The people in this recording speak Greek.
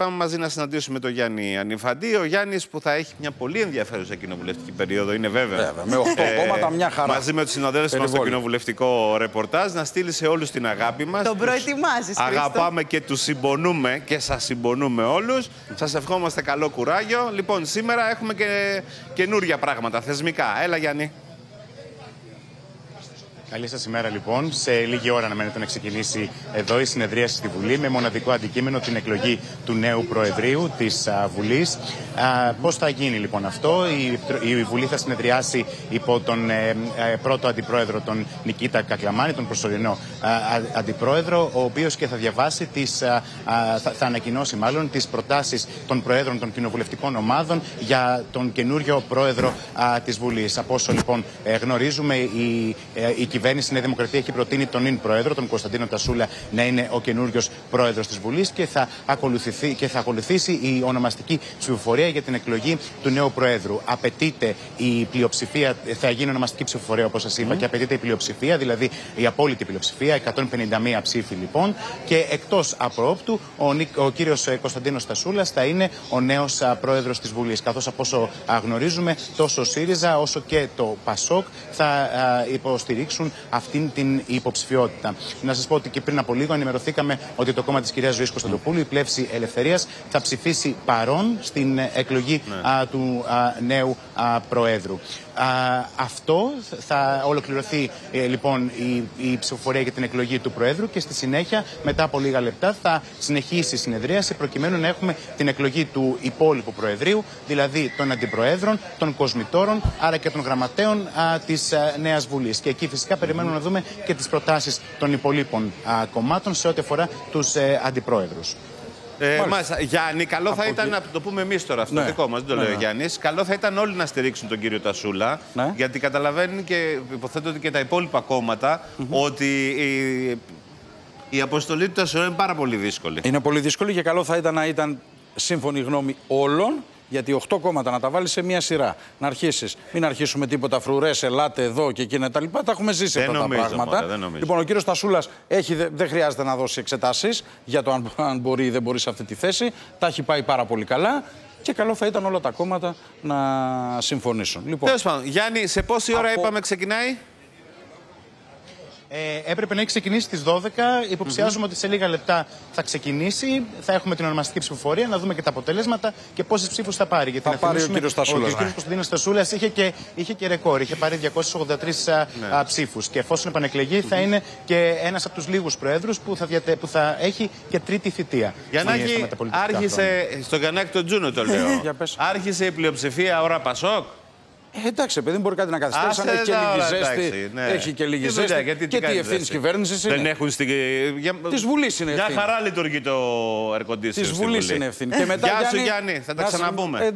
Πάμε μαζί να συναντήσουμε τον Γιάννη Ανιφαντή. Ο Γιάννης που θα έχει μια πολύ ενδιαφέρουσα κοινοβουλευτική περίοδο, είναι βέβαια. Βέβαια, με 8 κόμματα, μια χαρά. Μαζί με τους συναδέλφους μας στο κοινοβουλευτικό ρεπορτάζ, να στείλει σε όλους την αγάπη μας. Τον προετοιμάζεις, Αγαπάμε και τους συμπονούμε και σας συμπονούμε όλους. Σας ευχόμαστε καλό κουράγιο. Λοιπόν, σήμερα έχουμε και καινούρια πράγματα θεσμικά. Έλα, Γιάννη. Καλή σας ημέρα λοιπόν. Σε λίγη ώρα αναμένεται να ξεκινήσει εδώ η συνεδρία στη Βουλή με μοναδικό αντικείμενο την εκλογή του νέου Προεδρείου της Βουλής. Πώς θα γίνει λοιπόν αυτό, η, η Βουλή θα συνεδριάσει υπό τον ε, ε, πρώτο αντιπρόεδρο, τον Νικήτα Κακλαμάνη, τον προσωρινό αντιπρόεδρο, ο οποίος και θα διαβάσει τις, θα, θα ανακοινώσει μάλλον τις προτάσεις των Προέδρων των κοινοβουλευτικών ομάδων για τον καινούριο πρόεδρο της Βουλής. Από όσο λοιπόν ε, γνωρίζουμε, η, η κυβέρνηση Νέα Δημοκρατία έχει προτείνει τον νυν πρόεδρο, τον Κωνσταντίνο Τασούλα, να είναι ο καινούριος πρόεδρος της Βουλής και, θα ακολουθηθεί, και θα ακολουθήσει η ονομαστική ψηφοφορία για την εκλογή του νέου προέδρου. Απαιτείται η πλειοψηφία, θα γίνει ονομαστική ψηφοφορία όπως σας είπα, και απαιτείται η πλειοψηφία, δηλαδή η απόλυτη πλειοψηφία, 151 ψήφοι λοιπόν. Και εκτός από όπτου, ο, ο κύριος Κωνσταντίνος Τασούλας θα είναι ο νέος πρόεδρος της Βουλής. Καθώς από όσο γνωρίζουμε, τόσο ο ΣΥΡΙΖΑ όσο και το ΠΑΣΟΚ θα υποστηρίξουν αυτήν την υποψηφιότητα. Να σας πω ότι και πριν από λίγο ενημερωθήκαμε ότι το κόμμα της κυρίας Ζωής Κωνσταντοπούλου, η Πλεύση Ελευθερίας, θα ψηφίσει παρόν στην εκλογή ναι. του νέου Προέδρου. αυτό θα ολοκληρωθεί ε, λοιπόν η, η ψηφοφορία για την εκλογή του Προέδρου και στη συνέχεια, μετά από λίγα λεπτά, θα συνεχίσει η συνεδρίαση προκειμένου να έχουμε την εκλογή του υπόλοιπου Προεδρείου, δηλαδή των Αντιπροέδρων, των Κοσμητόρων, άρα και των Γραμματέων της Νέας Βουλής. Και εκεί φυσικά περιμένουμε να δούμε και τις προτάσεις των υπολείπων α, κομμάτων σε ό,τι αφορά τους ε, αντιπρόεδρους. Ε, μάλιστα. Γιάννη, καλό θα ήταν να το πούμε εμείς τώρα, στο ναι. δικό μας, δεν το ναι, λέει ο ναι. Γιάννης. Καλό θα ήταν όλοι να στηρίξουν τον κύριο Τασούλα. Ναι. Γιατί καταλαβαίνουν και υποθέτω ότι και τα υπόλοιπα κόμματα mm -hmm. ότι η, η αποστολή του Τασούλα είναι πάρα πολύ δύσκολη. Είναι πολύ δύσκολη και καλό θα ήταν να ήταν σύμφωνη γνώμη όλων γιατί 8 κόμματα να τα βάλεις σε μία σειρά. Να αρχίσεις. Μην αρχίσουμε τίποτα φρουρές, ελάτε εδώ και εκείνα τα λοιπά. Τα έχουμε ζήσει δεν αυτά νομίζω, τα πράγματα. Μότα, δεν λοιπόν, ο κύριος Τασούλα δεν χρειάζεται να δώσει εξετάσεις για το αν, αν μπορεί ή δεν μπορεί σε αυτή τη θέση. Τα έχει πάει πάρα πολύ καλά. Και καλό θα ήταν όλα τα κόμματα να συμφωνήσουν. Λοιπόν, Τέλος πάντων, Γιάννη, σε πόση ώρα από... είπαμε ξεκινάει; Ε, έπρεπε να έχει ξεκινήσει στις 12. Υποψιάζουμε ότι σε λίγα λεπτά θα ξεκινήσει. Θα έχουμε την ονομαστική ψηφοφορία, να δούμε και τα αποτελέσματα και πόσες ψήφους θα πάρει. Γιατί θα πάρει ο κύριος Στασούλας. Ο κ. Κωνσταντίνος Στασούλας είχε, και, είχε και ρεκόρ. Είχε πάρει 283 ναι. ψήφους. Και εφόσον επανεκλεγεί, θα είναι και ένας από τους λίγους προέδρους που, θα διατε... που θα έχει και τρίτη θητεία. Για να έχει. Άρχισε. Στο Κανάκι τον Τζούνο το λέω. άρχισε η πλειοψηφία ώρα Πασόκ; Ε, εντάξει, παιδί, μπορεί κάτι να καθυστερήσει. Έχει και λίγη ζέστη. Ναι. Έχει και λίγη ζέστη. Γιατί, και τι ευθύνης τη κυβέρνησης είναι. Δεν έχουν στην. Για... Της Βουλής είναι ευθύνη. Για χαρά λειτουργεί το air conditioning. Της Βουλής είναι ευθύνη. Γεια σου, Γιάννη, θα τα ξαναπούμε.